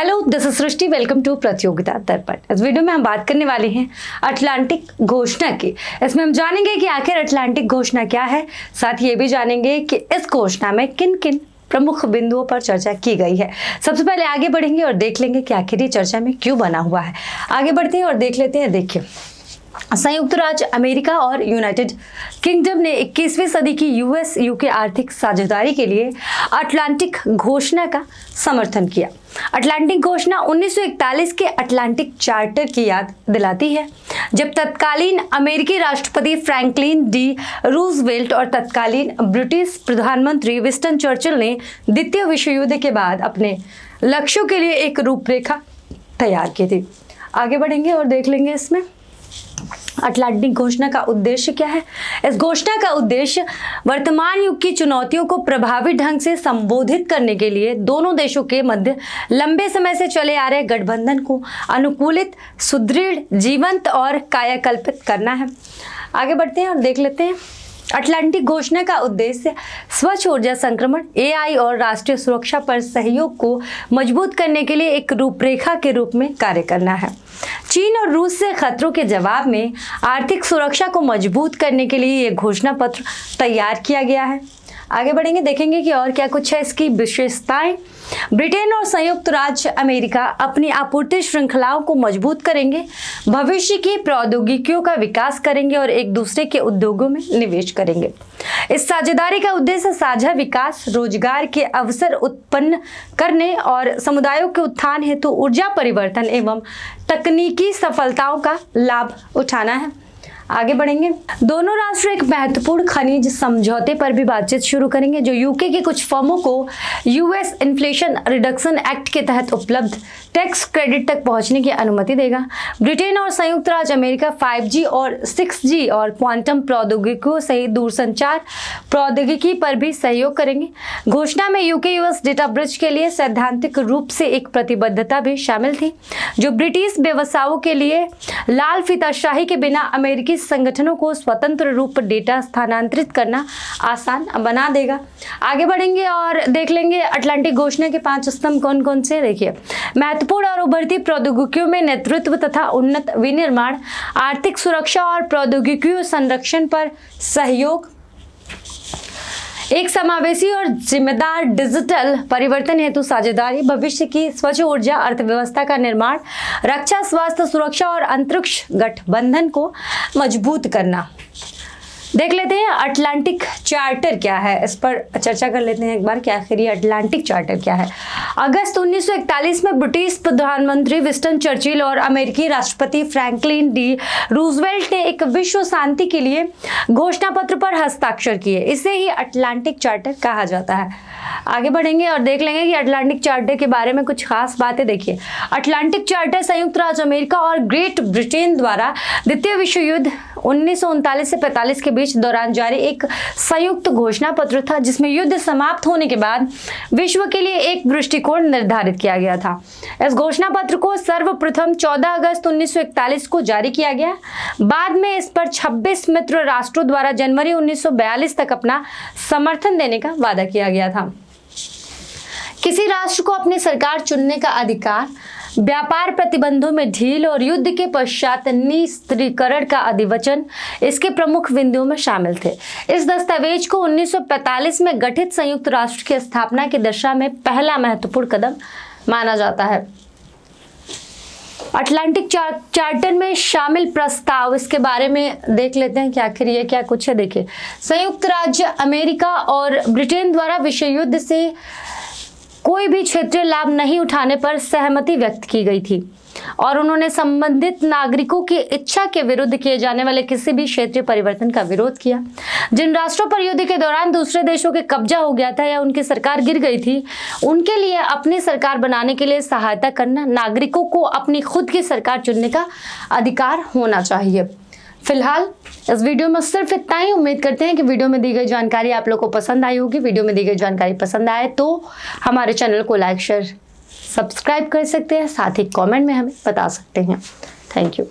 Hello this is Srishti welcome to Pratiyogita Darpan इस video में हम बात करने वाले हैं अटलांटिक घोषणा की इसमें हम जानेंगे कि आखिर अटलांटिक घोषणा क्या है साथ ये भी जानेंगे कि इस घोषणा में किन किन प्रमुख बिंदुओं पर चर्चा की गई है सबसे पहले आगे बढ़ेंगे और देख लेंगे कि आखिर ये चर्चा में क्यों बना हुआ है आगे बढ़ते हैं और देख लेते हैं देखिए संयुक्त राज्य अमेरिका और यूनाइटेड किंगडम ने 21वीं सदी की यूएस, यूके आर्थिक साझेदारी के लिए अटलांटिक घोषणा का समर्थन किया। अटलांटिक घोषणा 1941 के अटलांटिक चार्टर की याद दिलाती है, जब तत्कालीन अमेरिकी राष्ट्रपति फ्रैंकलिन डी रूजवेल्ट और तत्कालीन ब्रिटिश प्रधानमंत्री विस्टन चर्चिल ने द्वितीय विश्व युद्ध के बाद अपने लक्ष्यों के लिए एक रूपरेखा तैयार की थी। आगे बढ़ेंगे और देख लेंगे इसमें। अटलांटिक घोषणा का उद्देश्य क्या है? इस घोषणा का उद्देश्य वर्तमान युग की चुनौतियों को प्रभावी ढंग से संबोधित करने के लिए दोनों देशों के मध्य लंबे समय से चले आ रहे गठबंधन को अनुकूलित, सुदृढ़, जीवंत और कायाकल्पित करना है। आगे बढ़ते हैं और देख लेते हैं। अटलांटिक घोषणा का उद्देश्य स्वच्छ ऊर्जा संक्रमण, एआई और राष्ट्रीय सुरक्षा पर सहयोग को मज़बूत करने के लिए एक रूपरेखा के रूप में कार्य करना है। चीन और रूस से खतरों के जवाब में आर्थिक सुरक्षा को मज़बूत करने के लिए ये घोषणा पत्र तैयार किया गया है। आगे बढ़ेंगे, देखेंगे कि और क्या कुछ है इसकी विशेषताएँ। ब्रिटेन और संयुक्त राज्य अमेरिका अपनी आपूर्ति श्रृंखलाओं को मज़बूत करेंगे, भविष्य की प्रौद्योगिकियों का विकास करेंगे और एक दूसरे के उद्योगों में निवेश करेंगे। इस साझेदारी का उद्देश्य साझा विकास, रोज़गार के अवसर उत्पन्न करने और समुदायों के उत्थान हेतु ऊर्जा परिवर्तन एवं तकनीकी सफलताओं का लाभ उठाना है। आगे बढ़ेंगे। दोनों राष्ट्र एक महत्वपूर्ण खनिज समझौते पर भी बातचीत शुरू करेंगे, जो यूके के कुछ फर्मों को यूएस इन्फ्लेशन रिडक्शन एक्ट के तहत उपलब्ध टैक्स क्रेडिट तक पहुँचने की अनुमति देगा। ब्रिटेन और संयुक्त राज्य अमेरिका 5G और 6G और क्वांटम प्रौद्योगिकियों सहित दूरसंचार प्रौद्योगिकी पर भी सहयोग करेंगे। घोषणा में यूके यूएस डेटा ब्रिज के लिए सैद्धांतिक रूप से एक प्रतिबद्धता भी शामिल थी, जो ब्रिटिश व्यवसायों के लिए लाल फिताशाही के बिना अमेरिकी संगठनों को स्वतंत्र रूप डेटा स्थानांतरित करना आसान बना देगा। आगे बढ़ेंगे और देख लेंगे अटलांटिक घोषणा के पाँच स्तंभ कौन कौन से देखिए, महत्वपूर्ण और उभरती प्रौद्योगिकियों में नेतृत्व तथा उन्नत विनिर्माण, आर्थिक सुरक्षा और प्रौद्योगिकियों संरक्षण पर सहयोग एक समावेशी और जिम्मेदार डिजिटल परिवर्तन हेतु साझेदारी, भविष्य की स्वच्छ ऊर्जा अर्थव्यवस्था का निर्माण, रक्षा, स्वास्थ्य, सुरक्षा और अंतरिक्ष गठबंधन को मज़बूत करना। देख लेते हैं अटलांटिक चार्टर क्या है? इस पर चर्चा कर लेते हैं एक बार कि आखिर ये अटलांटिक चार्टर क्या है। अगस्त 1941 में ब्रिटिश प्रधानमंत्री विस्टन चर्चिल और अमेरिकी राष्ट्रपति फ्रैंकलिन डी रूजवेल्ट ने एक विश्व शांति के लिए घोषणा पत्र पर हस्ताक्षर किए। इसे ही अटलांटिक चार्टर कहा जाता है। आगे बढ़ेंगे और देख लेंगे कि अटलांटिक चार्टर के बारे में कुछ खास बातें देखिए। अटलांटिक चार्टर संयुक्त राज्य अमेरिका और ग्रेट ब्रिटेन द्वारा द्वितीय विश्व युद्ध उन्नीस से 45 के बीच दौरान जारी एक संयुक्त घोषणा पत्र था, जिसमें युद्ध समाप्त होने के बाद विश्व के लिए एक दृष्टिकोण निर्धारित किया गया था। इस घोषणा पत्र को सर्वप्रथम 14 अगस्त 1941 को जारी किया गया। बाद में इस पर 26 मित्र राष्ट्रों द्वारा जनवरी 1942 तक अपना समर्थन देने का वादा किया गया था। किसी राष्ट्र को अपनी सरकार चुनने का अधिकार व्यापार प्रतिबंधों में ढील और युद्ध के पश्चात निस्त्रीकरण का अधिवचन इसके प्रमुख बिंदुओं में शामिल थे। इस दस्तावेज़ को 1945 में गठित संयुक्त राष्ट्र की स्थापना की दशा में पहला महत्वपूर्ण कदम माना जाता है। अटलांटिक चार, चार्टर में शामिल प्रस्ताव इसके बारे में देख लेते हैं कि आखिर ये क्या कुछ है। देखिए संयुक्त राज्य अमेरिका और ब्रिटेन द्वारा विश्व युद्ध से कोई भी क्षेत्रीय लाभ नहीं उठाने पर सहमति व्यक्त की गई थी और उन्होंने संबंधित नागरिकों की इच्छा के विरुद्ध किए जाने वाले किसी भी क्षेत्रीय परिवर्तन का विरोध किया। जिन राष्ट्रों पर युद्ध के दौरान दूसरे देशों के कब्जा हो गया था या उनकी सरकार गिर गई थी, उनके लिए अपनी सरकार बनाने के लिए सहायता करना नागरिकों को अपनी खुद की सरकार चुनने का अधिकार होना चाहिए। फ़िलहाल, इस वीडियो में सिर्फ़ इतना ही। उम्मीद करते हैं कि वीडियो में दी गई जानकारी आप लोग को पसंद आई होगी। वीडियो में दी गई जानकारी पसंद आए तो हमारे चैनल को लाइक, शेयर, सब्सक्राइब कर सकते हैं। साथ ही कमेंट में हमें बता सकते हैं। Thank you.